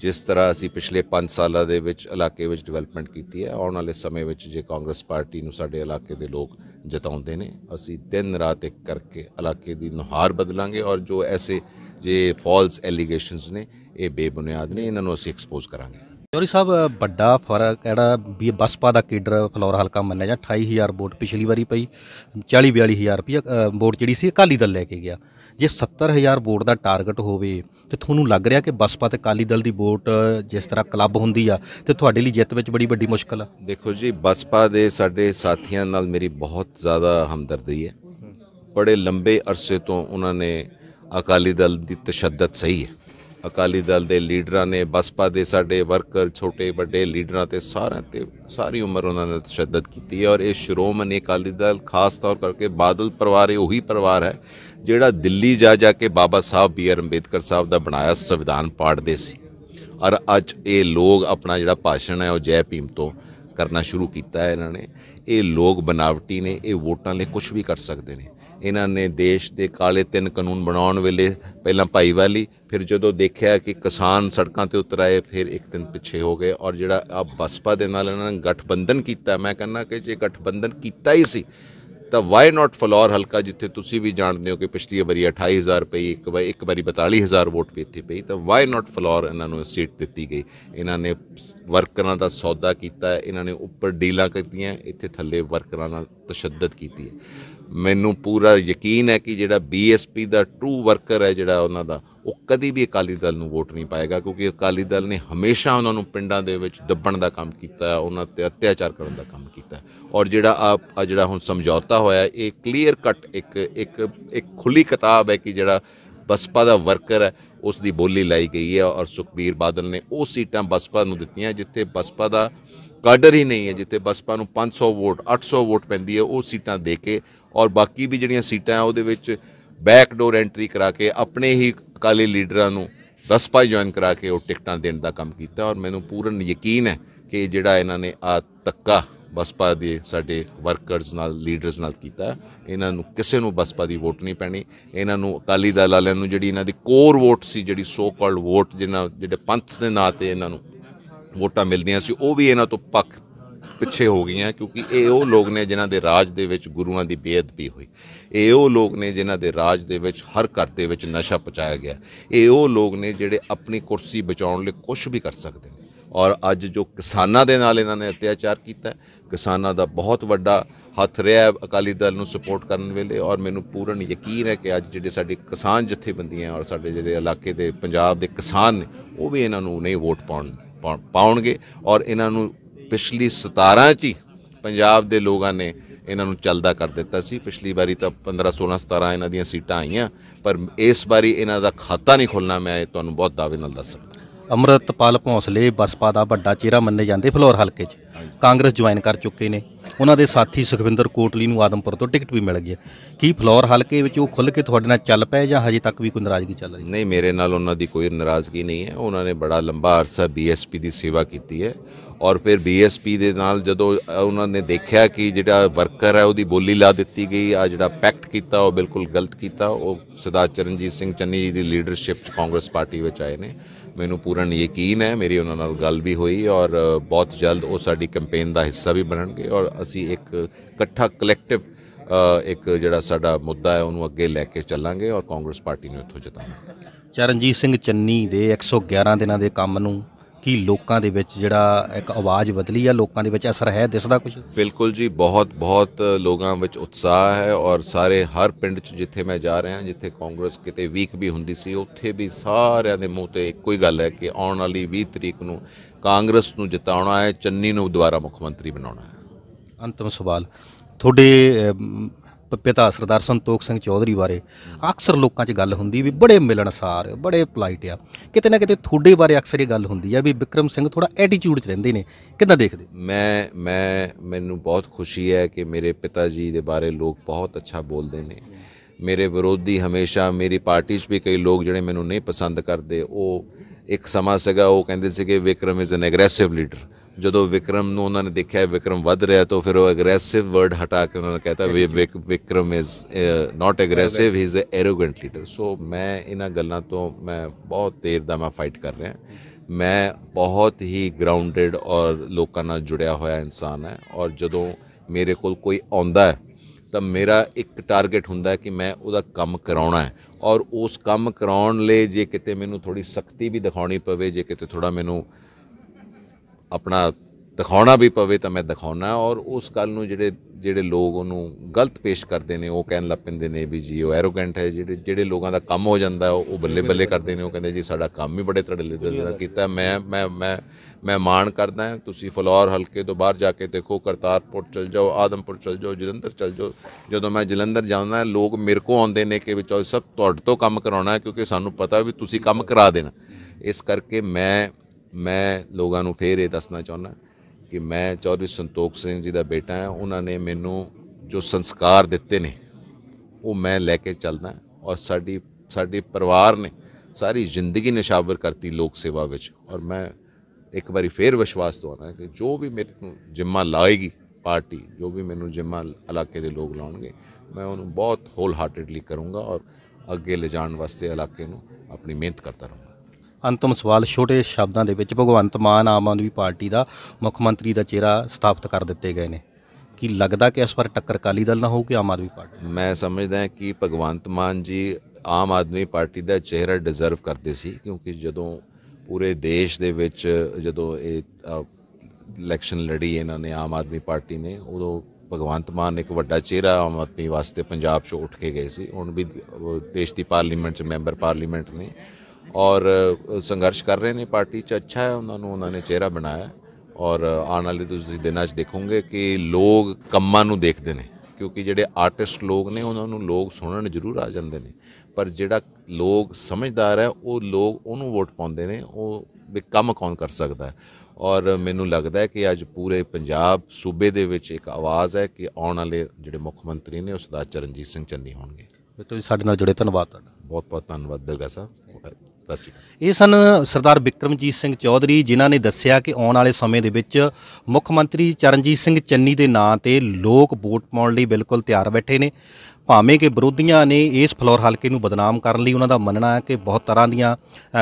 ਜਿਸ ਤਰ੍ਹਾਂ ਅਸੀਂ ਪਿਛਲੇ 5 ਸਾਲਾਂ ਦੇ ਵਿੱਚ ਇਲਾਕੇ ਵਿੱਚ ਡਿਵੈਲਪਮੈਂਟ ਕੀਤੀ ਹੈ, ਆਉਣ ਵਾਲੇ ਸਮੇਂ ਵਿੱਚ ਜੇ ਕਾਂਗਰਸ ਪਾਰਟੀ ਨੂੰ ਸਾਡੇ ਇਲਾਕੇ ਦੇ ਲੋਕ ਜਿਤਾਉਂਦੇ ਨੇ, ਅਸੀਂ ਦਿਨ ਰਾਤ ਇੱਕ ਕਰਕੇ ਇਲਾਕੇ ਦੀ ਨੁਹਾਰ ਬਦਲਾਂਗੇ ਔਰ ਜੋ ਐਸੇ ਜੇ ਫਾਲਸ ਐਲੀਗੇਸ਼ਨਸ ਨੇ, ਇਹ ਬੇਬੁਨਿਆਦ ਨੇ, ਇਹਨਾਂ ਨੂੰ ਅਸੀਂ ਐਕਸਪੋਜ਼ ਕਰਾਂਗੇ। ਚੌਰੀ ਸਾਹਿਬ, ਵੱਡਾ ਫ਼ਰਕ ਜਿਹੜਾ ਵੀ ਬਸਪਾ ਦਾ ਕੇਡਰ ਫਲੋਰ ਹਲਕਾ ਮੰਨਿਆ ਜਾਂ 28000 ਵੋਟ ਪਿਛਲੀ ਵਾਰੀ ਪਈ 40 42000 ਰੁਪਏ ਵੋਟ ਜਿਹੜੀ ਸੀ ਅਕਾਲੀ ਦਲ ਲੈ ਕੇ ਗਿਆ। ਜੇ 70000 ਵੋਟ ਦਾ ਟਾਰਗੇਟ ਹੋਵੇ, ਤੇ ਤੁਹਾਨੂੰ ਲੱਗ ਰਿਹਾ ਕਿ ਬਸਪਾ ਤੇ ਅਕਾਲੀ ਦਲ ਦੀ ਵੋਟ ਜਿਸ ਤਰ੍ਹਾਂ ਕਲੱਬ ਹੁੰਦੀ ਆ, ਤੇ ਤੁਹਾਡੇ ਲਈ ਜਿੱਤ ਵਿੱਚ ਬੜੀ ਵੱਡੀ ਮੁਸ਼ਕਲ ਆ? ਦੇਖੋ ਜੀ, ਬਸਪਾ ਦੇ ਸਾਡੇ ਸਾਥੀਆਂ ਨਾਲ ਮੇਰੀ ਬਹੁਤ ਜ਼ਿਆਦਾ ਹਮਦਰਦੀ ਹੈ। ਬੜੇ ਲੰਬੇ ਅਰਸੇ ਤੋਂ ਉਹਨਾਂ ਨੇ ਅਕਾਲੀ ਦਲ ਦੀ ਤਸ਼ੱਦਦ ਸਹੀ ਹੈ। ਅਕਾਲੀ ਦਲ ਦੇ ਲੀਡਰਾਂ ਨੇ, ਬਸਪਾ ਦੇ ਸਾਡੇ ਵਰਕਰ, ਛੋਟੇ, ਵੱਡੇ ਲੀਡਰਾਂ ਤੇ ਸਾਰਿਆਂ ਤੇ ਸਾਰੀ ਉਮਰ ਉਹਨਾਂ ਨੇ ਤਸ਼ੱਦਦ ਕੀਤੀ ਹੈ ਔਰ ਇਹ ਸ਼੍ਰੋਮਣੀ ਅਕਾਲੀ ਦਲ ਖਾਸ ਤੌਰ ਕਰਕੇ ਬਾਦਲ ਪਰਿਵਾਰ, ਇਹ ਉਹੀ ਪਰਿਵਾਰ ਹੈ ਜਿਹੜਾ ਦਿੱਲੀ ਜਾ ਜਾ ਕੇ ਬਾਬਾ ਸਾਹਿਬ ਬੀ ਆਰ ਅੰਬੇਦਕਰ ਸਾਹਿਬ ਦਾ ਬਣਾਇਆ ਸੰਵਿਧਾਨ ਪਾੜਦੇ ਸੀ। ਔਰ ਅੱਜ ਇਹ ਲੋਕ ਆਪਣਾ ਜਿਹੜਾ ਭਾਸ਼ਣ ਹੈ ਉਹ ਜੈ ਭੀਮ ਤੋਂ ਕਰਨਾ ਸ਼ੁਰੂ ਕੀਤਾ ਹੈ ਇਹਨਾਂ ਨੇ। ਇਹ ਲੋਕ ਬਨਾਵਟੀ ਨੇ, ਇਹ ਵੋਟਾਂ ਲਈ ਕੁਝ ਵੀ ਕਰ ਸਕਦੇ ਨੇ। ਇਹਨਾਂ ਨੇ ਦੇਸ਼ ਦੇ ਕਾਲੇ ਤਿੰਨ ਕਾਨੂੰਨ ਬਣਾਉਣ ਵੇਲੇ ਪਹਿਲਾਂ ਭਾਈਵਾਲੀ ਫਿਰ ਜਦੋਂ ਦੇਖਿਆ ਕਿ ਕਿਸਾਨ ਸੜਕਾਂ ਤੇ ਉਤਰ ਆਏ, ਫਿਰ ਇੱਕ ਦਿਨ ਪਿੱਛੇ ਹੋ ਗਏ ਔਰ ਜਿਹੜਾ ਆ ਬਸਪਾ ਦੇ ਨਾਲ ਇਹਨਾਂ ਨੇ ਗਠਬੰਧਨ ਕੀਤਾ। ਮੈਂ ਕਹਿੰਦਾ ਕਿ ਜੇ ਗਠਬੰਧਨ ਕੀਤਾ ਹੀ ਸੀ, ਤਾਂ ਵਾਈ ਨਾਟ ਫਲੋਰ ਹਲਕਾ ਜਿੱਥੇ ਤੁਸੀਂ ਵੀ ਜਾਣਦੇ ਹੋ ਕਿ ਪਿਛਲੀ ਵਾਰੀ 28000 ਪਈ, ਇੱਕ ਵਾਰੀ ਇੱਕ ਵਾਰੀ 42000 ਵੋਟ ਵੀ ਇੱਥੇ ਪਈ, ਤਾਂ ਵਾਈ ਨਾਟ ਫਲੋਰ ਇਹਨਾਂ ਨੂੰ ਸੀਟ ਦਿੱਤੀ ਗਈ? ਇਹਨਾਂ ਨੇ ਵਰਕਰਾਂ ਦਾ ਸੌਦਾ ਕੀਤਾ, ਇਹਨਾਂ ਨੇ ਉੱਪਰ ਡੀਲਾਂ ਕੀਤੀਆਂ, ਇੱਥੇ ਥੱਲੇ ਵਰਕਰਾਂ ਨਾਲ ਤਸ਼ੱਦਦ ਕੀਤੀ ਹੈ। ਮੈਨੂੰ ਪੂਰਾ ਯਕੀਨ ਹੈ ਕਿ ਜਿਹੜਾ ਬੀਐਸਪੀ ਦਾ ਟਰੂ ਵਰਕਰ ਹੈ ਜਿਹੜਾ ਉਹਨਾਂ ਦਾ, ਉਹ ਕਦੀ ਵੀ ਅਕਾਲੀ ਦਲ ਨੂੰ ਵੋਟ ਨਹੀਂ ਪਾਏਗਾ, ਕਿਉਂਕਿ ਅਕਾਲੀ ਦਲ ਨੇ ਹਮੇਸ਼ਾ ਉਹਨਾਂ ਨੂੰ ਪਿੰਡਾਂ ਦੇ ਵਿੱਚ ਦੱਬਣ ਦਾ ਕੰਮ ਕੀਤਾ, ਉਹਨਾਂ ਤੇ ਅਤਿਆਚਾਰ ਕਰਨ ਦਾ ਕੰਮ ਕੀਤਾ। ਔਰ ਜਿਹੜਾ ਆ ਜਿਹੜਾ ਹੁਣ ਸਮਝੌਤਾ ਹੋਇਆ, ਇਹ ਕਲੀਅਰ ਕੱਟ ਇੱਕ ਇੱਕ ਇੱਕ ਖੁੱਲੀ ਕਿਤਾਬ ਹੈ ਕਿ ਜਿਹੜਾ ਬਸਪਾ ਦਾ ਵਰਕਰ ਹੈ, ਉਸ ਦੀ ਬੋਲੀ ਲਾਈ ਗਈ ਹੈ ਔਰ ਸੁਖਬੀਰ ਬਾਦਲ ਨੇ ਉਹ ਸੀਟਾਂ ਬਸਪਾ ਨੂੰ ਦਿੱਤੀਆਂ, ਜਿੱਥੇ ਬਸਪਾ ਦਾ ਕਾਡਰ ਹੀ ਨਹੀਂ ਹੈ ਜਿੱਥੇ ਬਸਪਾ ਨੂੰ 500 ਵੋਟ 800 ਵੋਟ ਪੈਂਦੀ ਹੈ, ਉਹ ਸੀਟਾਂ ਦੇ ਕੇ ਔਰ ਬਾਕੀ ਵੀ ਜਿਹੜੀਆਂ ਸੀਟਾਂ ਆ, ਉਹਦੇ ਵਿੱਚ ਬੈਕ ਡੋਰ ਐਂਟਰੀ ਕਰਾ ਕੇ ਆਪਣੇ ਹੀ ਅਕਾਲੀ ਲੀਡਰਾਂ ਨੂੰ ਬਸਪਾ ਜੁਆਇਨ ਕਰਾ ਕੇ ਉਹ ਟਿਕਟਾਂ ਦੇਣ ਦਾ ਕੰਮ ਕੀਤਾ ਔਰ ਮੈਨੂੰ ਪੂਰਨ ਯਕੀਨ ਹੈ ਕਿ ਜਿਹੜਾ ਇਹਨਾਂ ਨੇ ਆ ਤੱਕਾ ਬਸਪਾ ਦੇ ਸਾਡੇ ਵਰਕਰਸ ਨਾਲ ਲੀਡਰਸ ਨਾਲ ਕੀਤਾ, ਇਹਨਾਂ ਨੂੰ ਕਿਸੇ ਨੂੰ ਬਸਪਾ ਦੀ ਵੋਟ ਨਹੀਂ ਪੈਣੀ, ਇਹਨਾਂ ਨੂੰ ਅਕਾਲੀ ਦਲ ਵਾਲਿਆਂ ਨੂੰ ਜਿਹੜੀ ਇਹਨਾਂ ਦੀ ਕੋਰ ਵੋਟ ਸੀ, ਜਿਹੜੀ ਸੋ ਕਾਲਡ ਵੋਟ ਜਿਹਨਾਂ ਜਿਹੜੇ ਪੰਥ ਦੇ ਨਾਂ ਤੇ ਇਹਨਾਂ ਨੂੰ ਵੋਟਾਂ ਮਿਲਦੀਆਂ ਸੀ, ਉਹ ਵੀ ਇਹਨਾਂ ਤੋਂ ਪੱਖ ਪਿੱਛੇ ਹੋ ਗਈਆਂ, ਕਿਉਂਕਿ ਇਹ ਉਹ ਲੋਕ ਨੇ ਜਿਨ੍ਹਾਂ ਦੇ ਰਾਜ ਦੇ ਵਿੱਚ ਗੁਰੂਆਂ ਦੀ ਬੇਅਦਬੀ ਹੋਈ। ਇਹ ਉਹ ਲੋਕ ਨੇ ਜਿਨ੍ਹਾਂ ਦੇ ਰਾਜ ਦੇ ਵਿੱਚ ਹਰ ਘਰ ਦੇ ਵਿੱਚ ਨਸ਼ਾ ਪਹੁੰਚਾਇਆ ਗਿਆ। ਇਹ ਉਹ ਲੋਕ ਨੇ ਜਿਹੜੇ ਆਪਣੀ ਕੁਰਸੀ ਬਚਾਉਣ ਲਈ ਕੁਝ ਵੀ ਕਰ ਸਕਦੇ ਨੇ। ਔਰ ਅੱਜ ਜੋ ਕਿਸਾਨਾਂ ਦੇ ਨਾਲ ਇਹਨਾਂ ਨੇ ਅਤਿਆਚਾਰ ਕੀਤਾ, ਕਿਸਾਨਾਂ ਦਾ ਬਹੁਤ ਵੱਡਾ ਹੱਥ ਰਿਹਾ ਅਕਾਲੀ ਦਲ ਨੂੰ ਸਪੋਰਟ ਕਰਨ ਵੇਲੇ। ਔਰ ਮੈਨੂੰ ਪੂਰਨ ਯਕੀਨ ਹੈ ਕਿ ਅੱਜ ਜਿਹੜੇ ਸਾਡੇ ਕਿਸਾਨ ਜਥੇਬੰਦੀਆਂ ਔਰ ਸਾਡੇ ਜਿਹੜੇ ਇਲਾਕੇ ਦੇ ਪੰਜਾਬ ਦੇ ਕਿਸਾਨ ਨੇ, ਉਹ ਵੀ ਇਹਨਾਂ ਨੂੰ ਨਹੀਂ ਵੋਟ ਪਾਉਣ ਪਾਉਣਗੇ ਔਰ ਇਹਨਾਂ ਨੂੰ ਪਿਛਲੀ 17 ਚ ਹੀ ਪੰਜਾਬ ਦੇ ਲੋਕਾਂ ਨੇ ਇਹਨਾਂ ਨੂੰ ਚੱਲਦਾ ਕਰ ਦਿੱਤਾ ਸੀ। ਪਿਛਲੀ ਵਾਰੀ ਤਾਂ 15 16 17 ਇਹਨਾਂ ਦੀਆਂ ਸੀਟਾਂ ਆਈਆਂ, ਪਰ ਇਸ ਵਾਰੀ ਇਹਨਾਂ ਦਾ ਖਾਤਾ ਨਹੀਂ ਖੁੱਲਣਾ ਮੈਂ ਇਹ ਤੁਹਾਨੂੰ ਬਹੁਤ ਦਾਅਵੇ ਨਾਲ ਦੱਸ ਸਕਦਾ। ਅੰਮ੍ਰਿਤਪਾਲ ਭੌਂਸਲੇ ਬਸਪਾ ਦਾ ਵੱਡਾ ਚਿਹਰਾ ਮੰਨੇ ਜਾਂਦੇ ਫਲੋਰ ਹਲਕੇ 'ਚ। ਕਾਂਗਰਸ ਜੁਆਇਨ ਕਰ ਚੁੱਕੇ ਨੇ। ਉਹਨਾਂ ਦੇ ਸਾਥੀ ਸੁਖਵਿੰਦਰ ਕੋਟਲੀ ਨੂੰ ਆਦਮਪੁਰ ਤੋਂ ਟਿਕਟ ਵੀ ਮਿਲ ਗਈ ਹੈ। ਕੀ ਫਲੋਰ ਹਲਕੇ ਵਿੱਚ ਉਹ ਖੁੱਲ੍ਹ ਕੇ ਤੁਹਾਡੇ ਨਾਲ ਚੱਲ ਪਏ ਜਾਂ ਹਜੇ ਤੱਕ ਵੀ ਕੋਈ ਨਾਰਾਜ਼ਗੀ ਚੱਲ ਰਹੀ ਨਹੀਂ, ਮੇਰੇ ਨਾਲ ਉਹਨਾਂ ਦੀ ਕੋਈ ਨਾਰਾਜ਼ਗੀ ਨਹੀਂ ਹੈ। ਉਹਨਾਂ ਨੇ ਬੜਾ ਲੰਬਾ ਅਰਸਾ ਬੀਐਸਪੀ ਦੀ ਸੇਵਾ ਕੀਤੀ ਹੈ। ਔਰ ਫਿਰ ਬੀਐਸਪੀ ਦੇ ਨਾਲ ਜਦੋਂ ਉਹਨਾਂ ਨੇ ਦੇਖਿਆ ਕਿ ਜਿਹੜਾ ਵਰਕਰ ਹੈ ਉਹਦੀ ਬੋਲੀ ਲਾ ਦਿੱਤੀ ਗਈ, ਆ ਜਿਹੜਾ ਪੈਕਟ ਕੀਤਾ, ਉਹ ਬਿਲਕੁਲ ਗਲਤ ਕੀਤਾ। ਉਹ ਸਰਦਾਰ ਚਰਨਜੀਤ ਸਿੰਘ ਚੰਨੀ ਜੀ ਦੀ ਲੀਡਰਸ਼ਿਪ 'ਚ ਕਾਂਗਰਸ ਪਾਰਟੀ ਵਿੱਚ ਆਏ ਨੇ। ਮੈਨੂੰ ਪੂਰਨ ਯਕੀਨ ਹੈ, ਮੇਰੀ ਉਹਨਾਂ ਨਾਲ ਗੱਲ ਵੀ ਹੋਈ ਔਰ ਬਹੁਤ ਜਲਦ ਉਹ ਸਾਡੀ ਕੈਂਪੇਨ ਦਾ ਹਿੱਸਾ ਵੀ ਬਣਨਗੇ ਔਰ ਅਸੀਂ ਇੱਕ ਇਕੱਠਾ ਕਲੈਕਟਿਵ ਇੱਕ ਜਿਹੜਾ ਸਾਡਾ ਮੁੱਦਾ ਹੈ, ਉਹਨੂੰ ਅੱਗੇ ਲੈ ਕੇ ਚੱਲਾਂਗੇ ਔਰ ਕਾਂਗਰਸ ਪਾਰਟੀ ਨੂੰ ਇੱਥੋਂ ਜਿਤਾਵਾਂਗੇ। ਚਰਨਜੀਤ ਸਿੰਘ ਚੰਨੀ ਦੇ 111 ਦਿਨਾਂ ਦੇ ਕੰਮ ਨੂੰ ਕੀ ਲੋਕਾਂ ਦੇ ਵਿੱਚ ਜਿਹੜਾ ਇੱਕ ਆਵਾਜ਼ ਬਦਲੀ ਆ ਲੋਕਾਂ ਦੇ ਵਿੱਚ ਅਸਰ ਹੈ ਦਿਸਦਾ ਕੁਝ ਬਿਲਕੁਲ ਜੀ ਬਹੁਤ ਬਹੁਤ ਲੋਕਾਂ ਵਿੱਚ ਉਤਸ਼ਾਹ ਹੈ ਔਰ ਸਾਰੇ ਹਰ ਪਿੰਡ 'ਚ ਜਿੱਥੇ ਮੈਂ ਜਾ ਰਿਹਾ ਜਿੱਥੇ ਕਾਂਗਰਸ ਕਿਤੇ ਵੀਕ ਵੀ ਹੁੰਦੀ ਸੀ ਉੱਥੇ ਵੀ ਸਾਰਿਆਂ ਦੇ ਮੂੰਹ ਤੇ ਇੱਕੋ ਹੀ ਗੱਲ ਹੈ ਕਿ ਆਉਣ ਵਾਲੀ 20 ਤਰੀਕ ਨੂੰ ਕਾਂਗਰਸ ਨੂੰ ਜਿਤਾਉਣਾ ਹੈ ਚੰਨੀ ਨੂੰ ਦੁਬਾਰਾ ਮੁੱਖ ਮੰਤਰੀ ਬਣਾਉਣਾ ਹੈ। ਅੰਤਮ ਸਵਾਲ। ਤੁਹਾਡੇ ਪਿਤਾ ਸਰਦਾਰ ਸੰਤੋਖ ਸਿੰਘ ਚੌਧਰੀ ਬਾਰੇ ਅਕਸਰ ਲੋਕਾਂ 'ਚ ਗੱਲ ਹੁੰਦੀ ਵੀ ਬੜੇ ਮਿਲਣਸਾਰ, ਬੜੇ ਪੋਲਾਈਟ ਆ। ਕਿਤੇ ਨਾ ਕਿਤੇ ਤੁਹਾਡੇ ਬਾਰੇ ਅਕਸਰ ਇਹ ਗੱਲ ਹੁੰਦੀ ਆ ਵੀ ਵਿਕਰਮ ਸਿੰਘ ਥੋੜਾ ਐਟੀਟਿਊਡ 'ਚ ਰਹਿੰਦੇ ਨੇ। ਕਿੱਦਾਂ ਦੇਖਦੇ? ਮੈਂ ਮੈਂ, ਮੈਨੂੰ ਬਹੁਤ ਖੁਸ਼ੀ ਹੈ ਕਿ ਮੇਰੇ ਪਿਤਾ ਜੀ ਦੇ ਬਾਰੇ ਲੋਕ ਬਹੁਤ ਅੱਛਾ ਬੋਲਦੇ ਨੇ। ਮੇਰੇ ਵਿਰੋਧੀ ਹਮੇਸ਼ਾ ਮੇਰੀ ਪਾਰਟੀ 'ਚ ਵੀ ਕਈ ਲੋਕ ਜਿਹੜੇ ਮੈਨੂੰ ਨਹੀਂ ਪਸੰਦ ਕਰਦੇ, ਉਹ ਇੱਕ ਸਮਾਂ ਸੀਗਾ, ਉਹ ਕਹਿੰਦੇ ਸੀਗੇ, Vikram is an aggressive leader ਜਦੋਂ ਵਿਕਰਮ ਨੂੰ ਉਹਨਾਂ ਨੇ ਦੇਖਿਆ ਵਿਕਰਮ ਵੱਧ ਰਿਹਾ ਤਾਂ ਫਿਰ ਉਹ ਐਗਰੈਸਿਵ ਵਰਡ ਹਟਾ ਕੇ ਉਹਨਾਂ ਨੇ ਕਹਿਤਾ ਵੀ ਵਿਕ- Vikram is not aggressive he is a arrogant leader so ਮੈਂ ਇਹਨਾਂ ਗੱਲਾਂ ਤੋਂ ਮੈਂ ਬਹੁਤ ਦੇਰ ਦਾ ਮੈਂ ਫਾਈਟ ਕਰ ਰਿਹਾ। ਮੈਂ ਬਹੁਤ ਹੀ ਗਰਾਊਂਡਡ ਔਰ ਲੋਕਾਂ ਨਾਲ ਜੁੜਿਆ ਹੋਇਆ ਇਨਸਾਨ ਹੈ ਔਰ ਜਦੋਂ ਮੇਰੇ ਕੋਲ ਕੋਈ ਆਉਂਦਾ ਹੈ ਤਾਂ ਮੇਰਾ ਇੱਕ ਟਾਰਗੇਟ ਹੁੰਦਾ ਹੈ ਕਿ ਮੈਂ ਉਹਦਾ ਕੰਮ ਕਰਾਉਣਾ ਹੈ। ਔਰ ਉਸ ਕੰਮ ਕਰਾਉਣ ਲਈ ਜੇ ਕਿਤੇ ਮੈਨੂੰ ਥੋੜੀ ਸਖਤੀ ਵੀ ਦਿਖਾਉਣੀ ਪਵੇ ਜੇ ਕਿਤੇ ਥੋੜਾ ਮੈਨੂੰ ਆਪਣਾ ਦਿਖਾਉਣਾ ਵੀ ਪਵੇ ਤਾਂ ਮੈਂ ਦਿਖਾਉਣਾ ਔਰ ਉਸ ਗੱਲ ਨੂੰ ਜਿਹੜੇ ਜਿਹੜੇ ਲੋਕ ਉਹਨੂੰ ਗਲਤ ਪੇਸ਼ ਕਰਦੇ ਨੇ, ਉਹ ਕਹਿਣ ਲੱਗ ਪੈਂਦੇ ਨੇ ਵੀ ਜੀ ਉਹ ਐਰੋਗੈਂਟ ਹੈ, ਜਿਹੜੇ ਜਿਹੜੇ ਲੋਕਾਂ ਦਾ ਕੰਮ ਹੋ ਜਾਂਦਾ, ਉਹ ਬੱਲੇ ਬੱਲੇ ਕਰਦੇ ਨੇ, ਉਹ ਕਹਿੰਦੇ ਜੀ ਸਾਡਾ ਕੰਮ ਹੀ ਬੜੇ ਤੜਲੇ ਦਾ ਕੀਤਾ, ਮੈਂ ਮੈਂ ਮੈਂ ਮੈਂ ਮਾਣ ਕਰਦਾ, ਤੁਸੀਂ ਫਲੋਰ ਹਲਕੇ ਤੋਂ ਬਾਹਰ ਜਾ ਕੇ ਦੇਖੋ, ਕਰਤਾਰਪੁਰ ਚਲ ਜਾਓ, ਆਦਮਪੁਰ ਚਲ ਜਾਓ, ਜਲੰਧਰ ਚਲ ਜਾਓ, ਜਦੋਂ ਮੈਂ ਜਲੰਧਰ ਜਾਂਦਾ, ਲੋਕ ਮੇਰੇ ਕੋ ਆਉਂਦੇ ਨੇ ਕਿ ਵਿੱਚੋਂ ਸਭ ਤੁਹਾਡੇ ਤੋਂ ਕੰਮ ਕਰਾਉਣਾ ਕਿਉਂਕਿ ਸਾਨੂੰ ਪਤਾ ਵੀ ਤੁਸੀਂ ਕੰਮ ਕਰਾ ਦੇਣਾ। ਇਸ ਕਰਕੇ ਮੈਂ ਮੈਂ ਲੋਕਾਂ ਨੂੰ ਫੇਰ ਇਹ ਦੱਸਣਾ ਚਾਹੁੰਦਾ ਕਿ ਮੈਂ ਚੌਧਰੀ ਸੰਤੋਖ ਸਿੰਘ ਜੀ ਦਾ ਬੇਟਾ ਹਾਂ, ਉਹਨਾਂ ਨੇ ਮੈਨੂੰ ਜੋ ਸੰਸਕਾਰ ਦਿੱਤੇ ਨੇ, ਉਹ ਮੈਂ ਲੈ ਕੇ ਚੱਲਦਾ ਔਰ ਸਾਡੀ, ਸਾਡੇ ਪਰਿਵਾਰ ਨੇ ਸਾਰੀ ਜ਼ਿੰਦਗੀ ਨਿਸ਼ਾਵਰ ਕਰਤੀ ਲੋਕ ਸੇਵਾ ਵਿੱਚ ਔਰ ਮੈਂ ਇੱਕ ਵਾਰੀ ਫੇਰ ਵਿਸ਼ਵਾਸ ਦਵਾਉਣਾ ਕਿ ਜੋ ਵੀ ਮੇਰੇ ਨੂੰ ਜਿੰਮਾ ਲਾਏਗੀ ਪਾਰਟੀ, ਜੋ ਵੀ ਮੈਨੂੰ ਜਿੰਮਾ ਇਲਾਕੇ ਦੇ ਲੋਕ ਲਾਉਣਗੇ, ਮੈਂ ਉਹਨੂੰ ਬਹੁਤ ਹੋਲ ਹਾਰਟਡਲੀ ਕਰੂੰਗਾ ਔਰ ਅੱਗੇ ਲਿਜਾਣ ਵਾਸਤੇ ਇਲਾਕੇ ਨੂੰ ਆਪਣੀ ਮਿਹਨਤ ਕਰਦਾ ਰਹੂੰਗਾ। ਅੰਤਮ ਸਵਾਲ, ਛੋਟੇ ਸ਼ਬਦਾਂ ਦੇ ਵਿੱਚ ਭਗਵੰਤ ਮਾਨ ਆਮ ਆਦਮੀ ਪਾਰਟੀ ਦਾ ਮੁੱਖ ਮੰਤਰੀ ਦਾ ਚਿਹਰਾ ਸਥਾਪਿਤ ਕਰ ਦਿੱਤੇ ਗਏ ਨੇ। ਕੀ ਲੱਗਦਾ ਕਿ ਇਸ ਵਾਰ ਟੱਕਰ ਅਕਾਲੀ ਦਲ ਨਾਲ ਹੋਊ ਕਿ ਆਮ ਆਦਮੀ ਪਾਰਟੀ ਮੈਂ ਸਮਝਦਾ ਕਿ ਭਗਵੰਤ ਮਾਨ ਜੀ ਆਮ ਆਦਮੀ ਪਾਰਟੀ ਦਾ ਚਿਹਰਾ ਡਿਜ਼ਰਵ ਕਰਦੇ ਸੀ, ਕਿਉਂਕਿ ਜਦੋਂ ਪੂਰੇ ਦੇਸ਼ ਦੇ ਵਿੱਚ ਜਦੋਂ ਇਹ ਇਲੈਕਸ਼ਨ ਲੜੀ ਇਹਨਾਂ ਨੇ ਆਮ ਆਦਮੀ ਪਾਰਟੀ ਨੇ, ਉਦੋਂ ਭਗਵੰਤ ਮਾਨ ਇੱਕ ਵੱਡਾ ਚਿਹਰਾ ਆਮ ਆਦਮੀ ਵਾਸਤੇ ਪੰਜਾਬ 'ਚੋਂ ਉੱਠ ਕੇ ਗਏ ਸੀ। ਹੁਣ ਵੀ ਦੇਸ਼ ਦੀ ਪਾਰਲੀਮੈਂਟ 'ਚ ਮੈਂਬਰ ਪਾਰਲੀਮੈਂਟ ਨੇ। ਔਰ ਸੰਘਰਸ਼ ਕਰ ਰਹੇ ਨੇ ਪਾਰਟੀ 'ਚ। ਅੱਛਾ ਹੈ ਉਹਨਾਂ ਨੂੰ ਉਹਨਾਂ ਨੇ ਚਿਹਰਾ ਬਣਾਇਆ। ਔਰ ਆਉਣ ਵਾਲੇ ਤੁਸੀਂ ਦਿਨਾਂ 'ਚ ਦੇਖੋਗੇ ਕਿ ਲੋਕ ਕੰਮਾਂ ਨੂੰ ਦੇਖਦੇ ਨੇ। ਕਿਉਂਕਿ ਜਿਹੜੇ ਆਰਟਿਸਟ ਲੋਕ ਨੇ ਉਹਨਾਂ ਨੂੰ ਲੋਕ ਸੁਣਨ ਜ਼ਰੂਰ ਆ ਜਾਂਦੇ ਨੇ। ਪਰ ਜਿਹੜਾ ਲੋਕ ਸਮਝਦਾਰ ਹੈ ਉਹ ਲੋਕ ਉਹਨੂੰ ਵੋਟ ਪਾਉਂਦੇ ਨੇ ਉਹ ਵੀ ਕੰਮ ਕੌਣ ਕਰ ਸਕਦਾ ਔਰ ਮੈਨੂੰ ਲੱਗਦਾ ਹੈ ਕਿ ਅੱਜ ਪੂਰੇ ਪੰਜਾਬ ਸੂਬੇ ਦੇ ਵਿੱਚ ਇੱਕ ਆਵਾਜ਼ ਹੈ ਕਿ ਆਉਣ ਵਾਲੇ ਜਿਹੜੇ ਮੁੱਖ ਮੰਤਰੀ ਨੇ ਉਹ ਸਰਦਾਰ ਚਰਨਜੀਤ ਸਿੰਘ ਚੰਨੀ ਹੋਣਗੇ। ਤੁਸੀਂ ਸਾਡੇ ਨਾਲ ਜੁੜੇ ਧੰਨਵਾਦ ਤੁਹਾਡਾ। ਬਹੁਤ ਬਹੁਤ ਧੰਨਵਾਦ ਦਰਗਾ ਸਾਹਿਬ। ਸਤਿ ਸ਼੍ਰੀ ਅਕਾਲ ਇਹ ਸਨ ਸਰਦਾਰ ਬਿਕਰਮਜੀਤ ਸਿੰਘ ਚੌਧਰੀ, ਜਿਨ੍ਹਾਂ ਨੇ ਦੱਸਿਆ ਕਿ ਆਉਣ ਵਾਲੇ ਸਮੇਂ ਦੇ ਵਿੱਚ ਮੁੱਖ ਮੰਤਰੀ ਚਰਨਜੀਤ ਸਿੰਘ ਚੰਨੀ ਦੇ ਨਾਂ ਤੇ ਲੋਕ ਵੋਟ ਪਾਉਣ ਲਈ ਬਿਲਕੁਲ ਤਿਆਰ ਬੈਠੇ ਨੇ। ਭਾਵੇਂ ਕਿ ਵਿਰੋਧੀਆਂ ਨੇ ਇਸ ਫਲੋਰ ਹਲਕੇ ਨੂੰ ਬਦਨਾਮ ਕਰਨ ਲਈ ਉਹਨਾਂ ਦਾ ਮੰਨਣਾ ਹੈ ਕਿ ਬਹੁਤ ਤਰ੍ਹਾਂ ਦੀਆਂ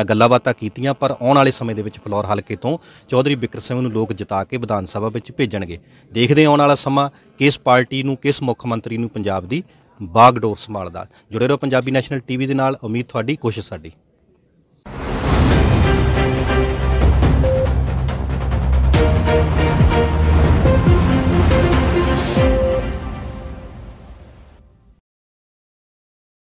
ਗੱਲਾਂ ਬਾਤਾਂ ਕੀਤੀਆਂ, ਪਰ ਆਉਣ ਵਾਲੇ ਸਮੇਂ ਦੇ ਵਿੱਚ ਫਲੋਰ ਹਲਕੇ ਤੋਂ ਚੌਧਰੀ ਬਿਕਰ ਸਿੰਘ ਨੂੰ ਲੋਕ ਜਿਤਾ ਕੇ ਵਿਧਾਨ ਸਭਾ ਵਿੱਚ ਭੇਜਣਗੇ। ਦੇਖਦੇ ਆਉਣ ਵਾਲਾ ਸਮਾਂ ਕਿਸ ਪਾਰਟੀ ਨੂੰ, ਕਿਸ ਮੁੱਖ ਮੰਤਰੀ ਨੂੰ ਪੰਜਾਬ ਦੀ ਬਾਗਡੋਰ ਸੰਭਾਲਦਾ। ਜੁੜੇ ਰਹੋ ਪੰਜਾਬੀ ਨੈਸ਼ਨਲ ਟੀਵੀ ਦੇ ਨਾਲ। ਉਮੀਦ ਤੁਹਾਡੀ, ਕੋਸ਼ਿਸ਼ ਸਾਡੀ।